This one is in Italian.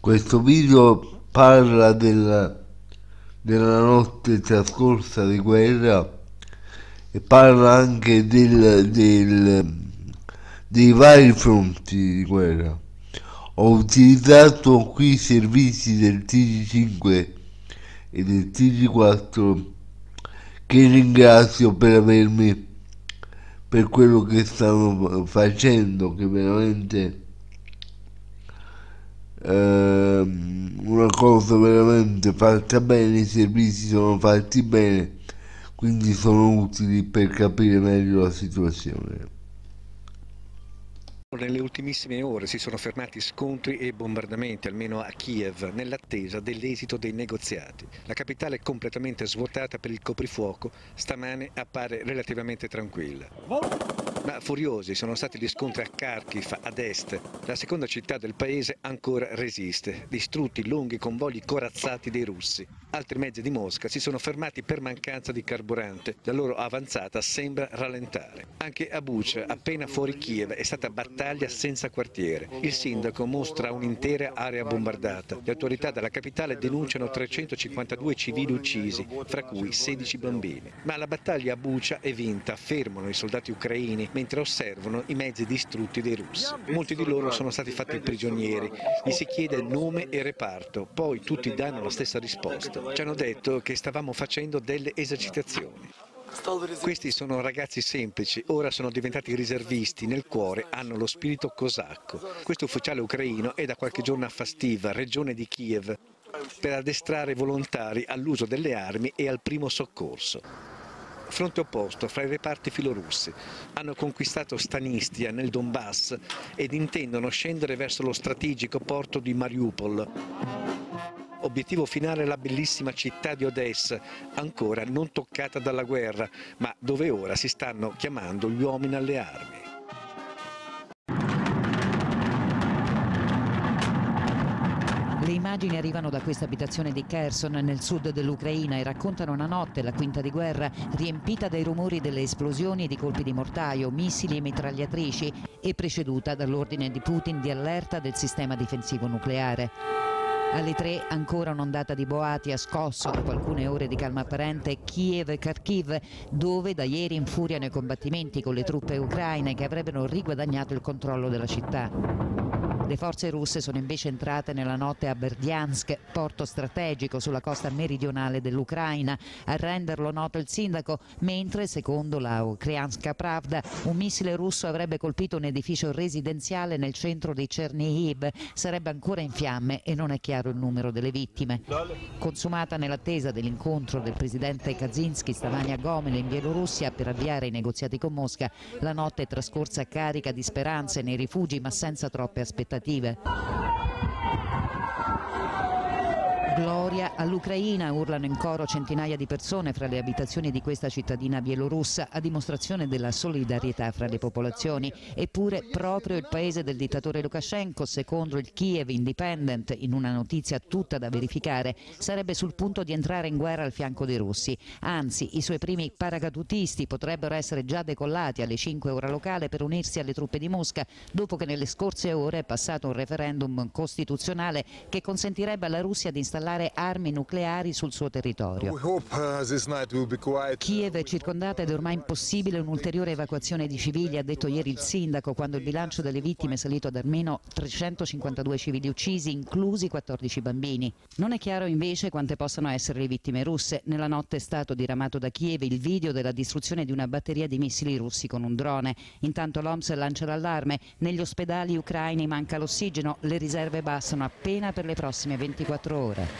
Questo video parla della, della notte trascorsa di guerra e parla anche del, del, dei vari fronti di guerra. Ho utilizzato qui i servizi del TG5 e del TG4 che ringrazio per avermi per quello che stanno facendo che veramente una cosa veramente fatta bene i servizi sono fatti bene quindi sono utili per capire meglio la situazione nelle ultimissime ore si sono fermati scontri e bombardamenti, almeno a Kiev, nell'attesa dell'esito dei negoziati. La capitale è completamente svuotata per il coprifuoco, stamane appare relativamente tranquilla. Ma furiosi sono stati gli scontri a Kharkiv, ad est. La seconda città del paese ancora resiste, distrutti lunghi convogli corazzati dei russi. Altri mezzi di Mosca si sono fermati per mancanza di carburante. La loro avanzata sembra rallentare. Anche a Bucha, appena fuori Kiev, è stata battaglia senza quartiere. Il sindaco mostra un'intera area bombardata. Le autorità della capitale denunciano 352 civili uccisi, fra cui 16 bambini. Ma la battaglia a Bucha è vinta, affermano i soldati ucraini mentre osservano i mezzi distrutti dei russi. Molti di loro sono stati fatti prigionieri, gli si chiede nome e reparto, poi tutti danno la stessa risposta. Ci hanno detto che stavamo facendo delle esercitazioni. Questi sono ragazzi semplici, ora sono diventati riservisti, nel cuore hanno lo spirito cosacco. Questo ufficiale ucraino è da qualche giorno a Fastiva, regione di Kiev, per addestrare volontari all'uso delle armi e al primo soccorso fronte opposto fra i reparti filorussi. Hanno conquistato Stanistia nel Donbass ed intendono scendere verso lo strategico porto di Mariupol. Obiettivo finale la bellissima città di Odessa, ancora non toccata dalla guerra, ma dove ora si stanno chiamando gli uomini alle armi. Le immagini arrivano da questa abitazione di Kherson nel sud dell'Ucraina e raccontano una notte, la quinta di guerra, riempita dai rumori delle esplosioni di colpi di mortaio, missili e mitragliatrici e preceduta dall'ordine di Putin di allerta del sistema difensivo nucleare. Alle tre ancora un'ondata di boati ha scosso dopo alcune ore di calma apparente Kiev e Kharkiv, dove da ieri infuriano i combattimenti con le truppe ucraine che avrebbero riguadagnato il controllo della città. Le forze russe sono invece entrate nella notte a Berdiansk, porto strategico sulla costa meridionale dell'Ucraina, a renderlo noto il sindaco, mentre, secondo la Ukrainska Pravda, un missile russo avrebbe colpito un edificio residenziale nel centro di Chernihiv, sarebbe ancora in fiamme e non è chiaro il numero delle vittime. Consumata nell'attesa dell'incontro del presidente Kaczynski stamani a Gomel in Bielorussia per avviare i negoziati con Mosca, la notte è trascorsa carica di speranze nei rifugi ma senza troppe aspettative aspettative. Gloria all'Ucraina, urlano in coro centinaia di persone fra le abitazioni di questa cittadina bielorussa a dimostrazione della solidarietà fra le popolazioni. Eppure proprio il paese del dittatore Lukashenko, secondo il Kiev Independent, in una notizia tutta da verificare, sarebbe sul punto di entrare in guerra al fianco dei russi. Anzi, i suoi primi paracadutisti potrebbero essere già decollati alle 5 ora locale per unirsi alle truppe di Mosca, dopo che nelle scorse ore è passato un referendum costituzionale che consentirebbe alla Russia di installare installare armi nucleari sul suo territorio. Uh, Kiev è circondata ed è ormai impossibile un'ulteriore evacuazione di civili, ha detto ieri il sindaco, quando il bilancio delle vittime è salito ad almeno 352 civili uccisi, inclusi 14 bambini. Non è chiaro invece quante possano essere le vittime russe. Nella notte è stato diramato da Kiev il video della distruzione di una batteria di missili russi con un drone. Intanto l'OMS lancia l'allarme. Negli ospedali ucraini manca l'ossigeno, le riserve bastano appena per le prossime 24 ore.